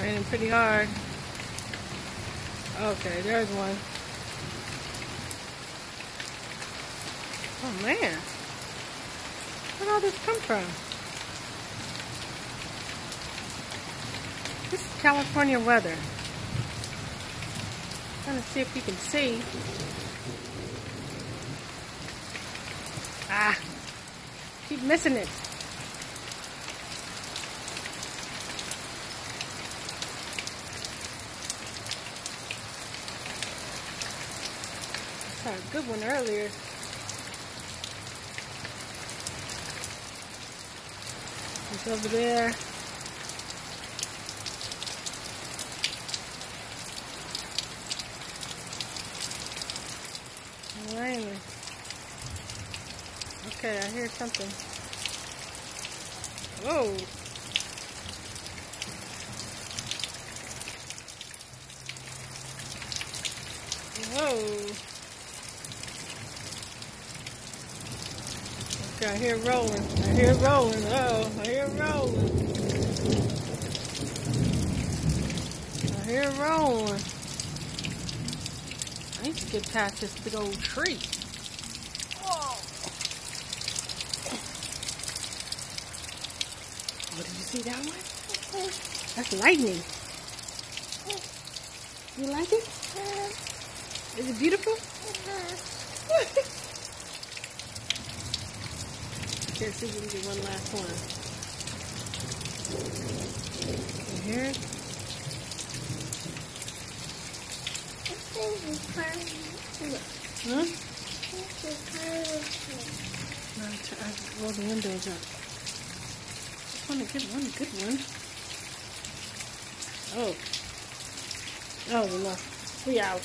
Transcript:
Raining pretty hard. Okay, there's one. Oh man. Where'd all this come from? This is California weather. Trying to see if you can see. Ah, keep missing it. Saw a good one earlier. It's over there. Raining. Okay, I hear something. Whoa. Whoa. I hear rolling. I hear rolling. Oh, I hear rolling. I hear rolling. I need to get past this big old tree. Whoa. Oh, did you see that one? That's lightning. You like it? Is it beautiful? Mm-hmm. Here, see if we can do one last one. You hear it? Huh? I roll the windows up. Just want to get one good one. Oh. Oh, no. We out.